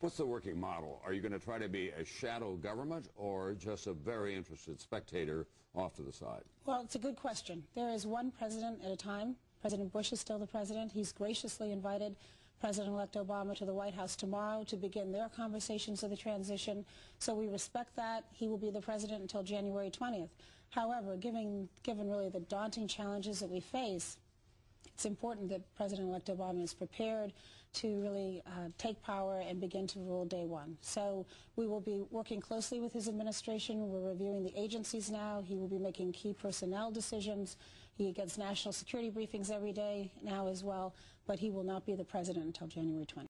What's the working model? Are you going to try to be a shadow government or just a very interested spectator off to the side? Well, it's a good question. There is one president at a time. President Bush is still the president. He's graciously invited President-elect Obama to the White House tomorrow to begin their conversations of the transition. So we respect that. He will be the president until January 20th. However, given, given really the daunting challenges that we face, it's important that President-elect Obama is prepared to really uh, take power and begin to rule day one. So we will be working closely with his administration. We're reviewing the agencies now. He will be making key personnel decisions. He gets national security briefings every day now as well, but he will not be the president until January 20th.